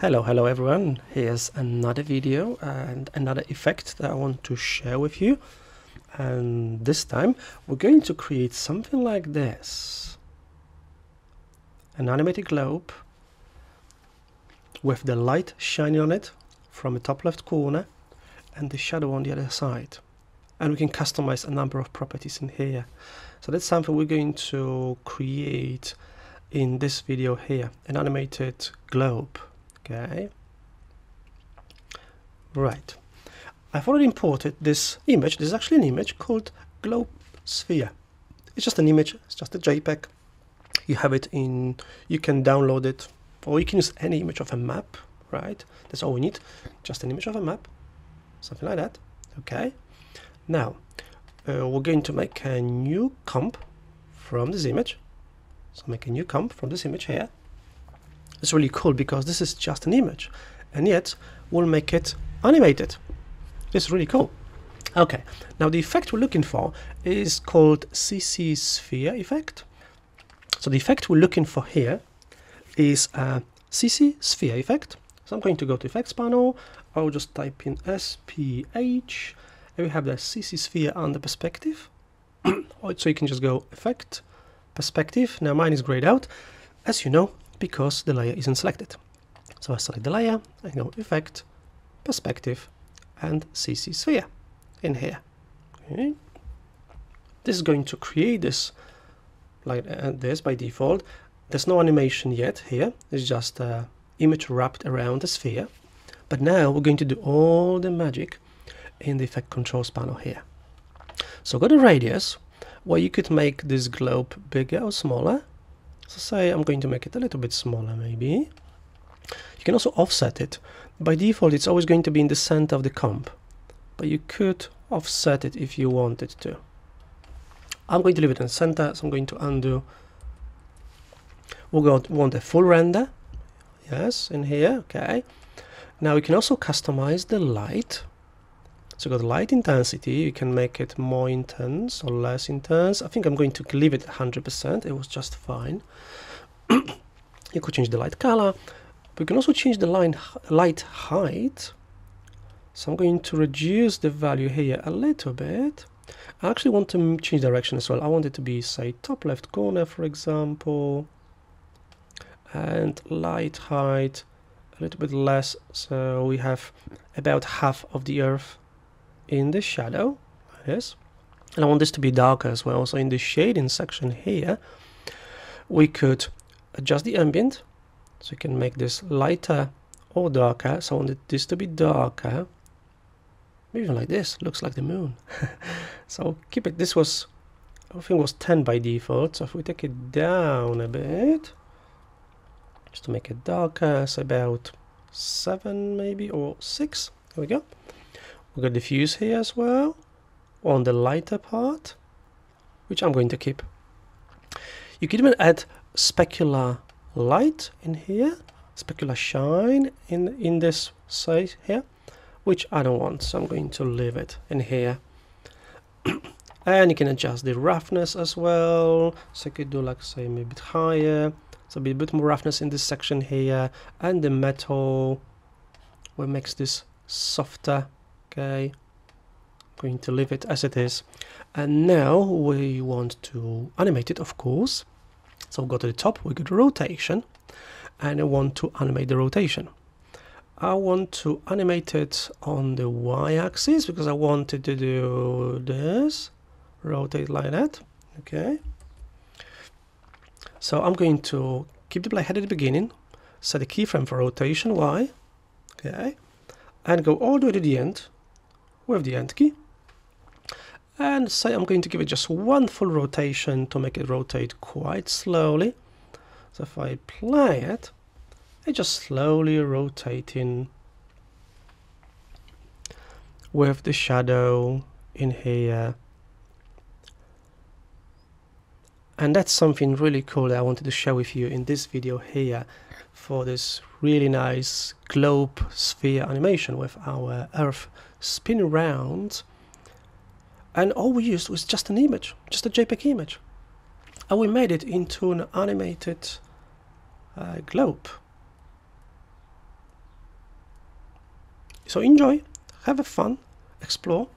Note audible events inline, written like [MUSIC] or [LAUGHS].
Hello, hello everyone. Here's another video and another effect that I want to share with you. And this time we're going to create something like this. An animated globe with the light shining on it from the top left corner and the shadow on the other side. And we can customize a number of properties in here. So that's something we're going to create in this video here, an animated globe. Okay. Right. I've already imported this image. This is actually an image called Globe Sphere. It's just an image. It's just a JPEG. You have it in, you can download it or you can use any image of a map, right? That's all we need. Just an image of a map, something like that. Okay. Now, uh, we're going to make a new comp from this image. So make a new comp from this image here. It's really cool because this is just an image and yet we'll make it animated. It's really cool. Okay, now the effect we're looking for is called CC Sphere effect. So the effect we're looking for here is a CC Sphere effect. So I'm going to go to effects panel, I'll just type in SPH, and we have the CC Sphere under perspective. [CLEARS THROAT] Oh, so you can just go effect, perspective. Now mine is grayed out. As you know, because the layer isn't selected. So I select the layer, I go Effect, Perspective, and CC Sphere in here. Okay. This is going to create this like uh, this by default. There's no animation yet here. It's just an image wrapped around the sphere. But now we're going to do all the magic in the effect controls panel here. So go to radius, where you could make this globe bigger or smaller so say I'm going to make it a little bit smaller maybe. You can also offset it. By default it's always going to be in the center of the comp, but you could offset it if you wanted to. I'm going to leave it in center, so I'm going to undo. We're going to want a full render. Yes, in here, okay. Now we can also customize the light. So got light intensity, you can make it more intense or less intense. I think I'm going to leave it 100%, it was just fine. [COUGHS] you could change the light color. But we can also change the line light height. So I'm going to reduce the value here a little bit. I actually want to change direction as well. I want it to be, say, top left corner, for example. And light height a little bit less. So we have about half of the Earth in the shadow yes and I want this to be darker as well. So in the shading section here we could adjust the ambient. So you can make this lighter or darker. So I wanted this to be darker. Even like this. Looks like the moon. [LAUGHS] So keep it this was I think was 10 by default. So if we take it down a bit just to make it darker it's about 7 maybe or 6 there we go We've got diffuse here as well on the lighter part, which I'm going to keep. You can even add specular light in here, specular shine in, in this side here, which I don't want, so I'm going to leave it in here. [CLEARS THROAT] and you can adjust the roughness as well, so you could do like say maybe a bit higher, so be a bit more roughness in this section here, and the metal, what makes this softer okay I'm going to leave it as it is. And now we want to animate it of course. So go to the top we go to rotation and I want to animate the rotation. I want to animate it on the y-axis because I wanted to do this rotate like that okay. So I'm going to keep the playhead at the beginning set a keyframe for rotation y okay and go all the way to the end with the end key. And say I'm going to give it just one full rotation to make it rotate quite slowly. So if I play it it's just slowly rotating with the shadow in here and that's something really cool that I wanted to share with you in this video here for this really nice globe sphere animation with our earth spin around. And all we used was just an image just a JPEG image. And we made it into an animated uh, globe. So enjoy, have a fun, explore,